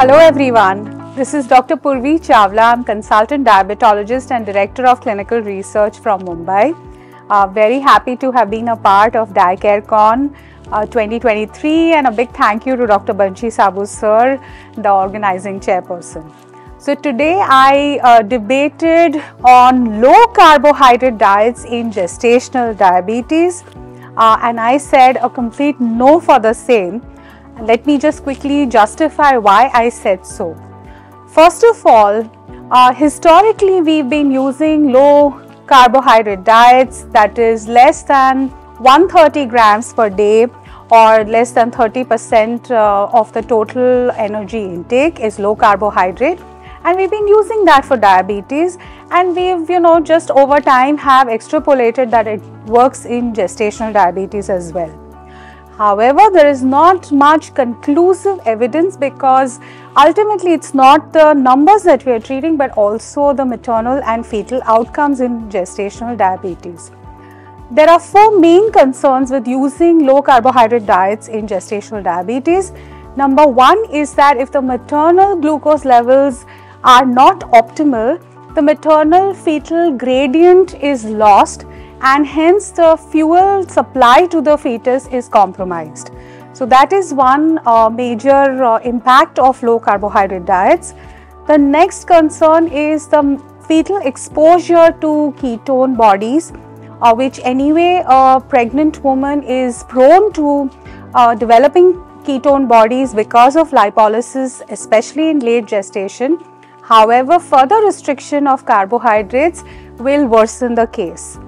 Hello everyone. This is Dr. Purvi Chawla. I'm consultant diabetologist and director of clinical research from Mumbai. Uh, very happy to have been a part of DiaCareCon uh, 2023 and a big thank you to Dr. Banshi Saboo sir, the organizing chairperson. So today I uh, debated on low carbohydrate diets in gestational diabetes uh, and I said a complete no for the same. Let me just quickly justify why I said so. First of all, uh, historically we've been using low carbohydrate diets that is less than 130 grams per day or less than 30% uh, of the total energy intake is low carbohydrate and we've been using that for diabetes and we've you know just over time have extrapolated that it works in gestational diabetes as well. However, there is not much conclusive evidence because ultimately it's not the numbers that we are treating but also the maternal and fetal outcomes in gestational diabetes. There are four main concerns with using low carbohydrate diets in gestational diabetes. Number one is that if the maternal glucose levels are not optimal, the maternal fetal gradient is lost and hence the fuel supply to the fetus is compromised. So that is one uh, major uh, impact of low carbohydrate diets. The next concern is the fetal exposure to ketone bodies uh, which anyway a pregnant woman is prone to uh, developing ketone bodies because of lipolysis especially in late gestation. However, further restriction of carbohydrates will worsen the case.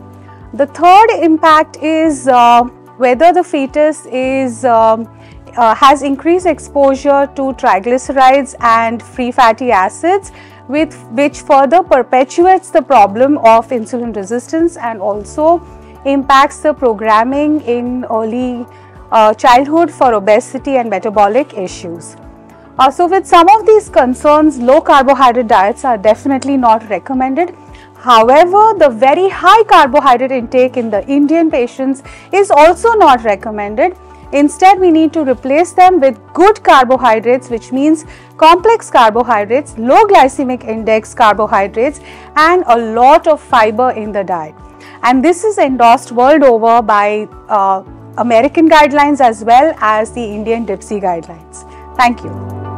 The third impact is uh, whether the fetus is um, uh, has increased exposure to triglycerides and free fatty acids with which further perpetuates the problem of insulin resistance and also impacts the programming in early uh, childhood for obesity and metabolic issues. Uh, so with some of these concerns, low carbohydrate diets are definitely not recommended. However, the very high carbohydrate intake in the Indian patients is also not recommended. Instead, we need to replace them with good carbohydrates, which means complex carbohydrates, low glycemic index carbohydrates, and a lot of fiber in the diet. And this is endorsed world over by uh, American guidelines as well as the Indian DIPSI guidelines. Thank you.